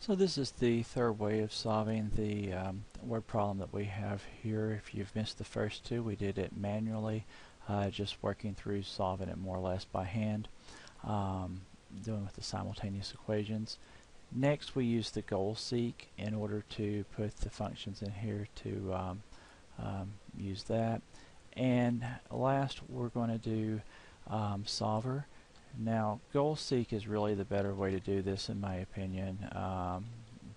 So this is the third way of solving the um, word problem that we have here. If you've missed the first two, we did it manually, uh, just working through solving it more or less by hand, um, doing with the simultaneous equations. Next we use the goal seek in order to put the functions in here to um, um use that. And last we're going to do um, solver. Now, goal seek is really the better way to do this in my opinion, um,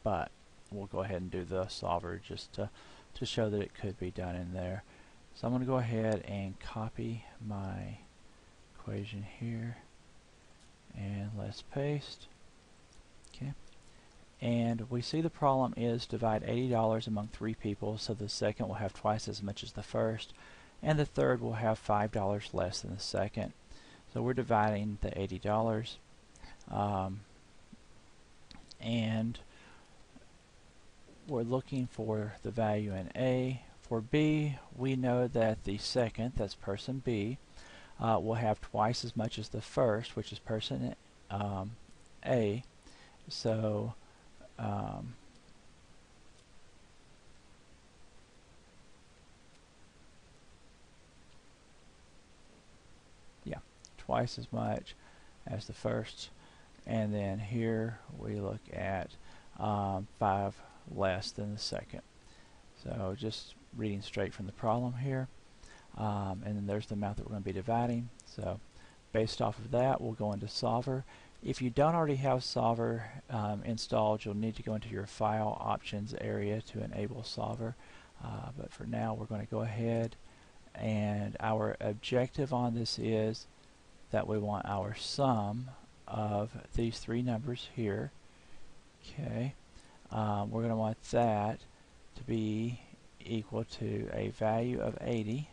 but we'll go ahead and do the solver just to, to show that it could be done in there. So I'm going to go ahead and copy my equation here and let's paste. Okay. And we see the problem is divide $80 among three people, so the second will have twice as much as the first, and the third will have $5 less than the second. So we're dividing the $80 um, and we're looking for the value in A. For B, we know that the second, that's person B, uh, will have twice as much as the first, which is person um, A. So um, twice as much as the first. And then here we look at um, 5 less than the second. So just reading straight from the problem here. Um, and then there's the amount that we're going to be dividing. So based off of that we'll go into solver. If you don't already have solver um, installed you'll need to go into your file options area to enable solver. Uh, but for now we're going to go ahead and our objective on this is that we want our sum of these three numbers here. Okay, um, we're going to want that to be equal to a value of 80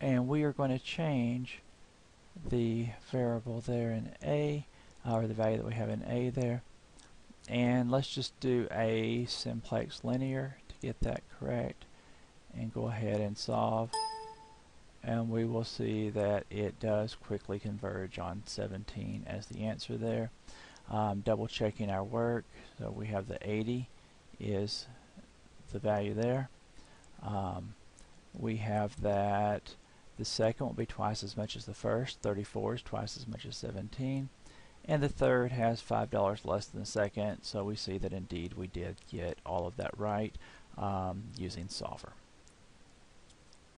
and we are going to change the variable there in A or the value that we have in A there. And let's just do a simplex linear to get that correct and go ahead and solve and we will see that it does quickly converge on 17 as the answer there. Um, double checking our work, so we have the 80 is the value there. Um, we have that the second will be twice as much as the first, 34 is twice as much as 17, and the third has $5 less than the second, so we see that indeed we did get all of that right um, using solver.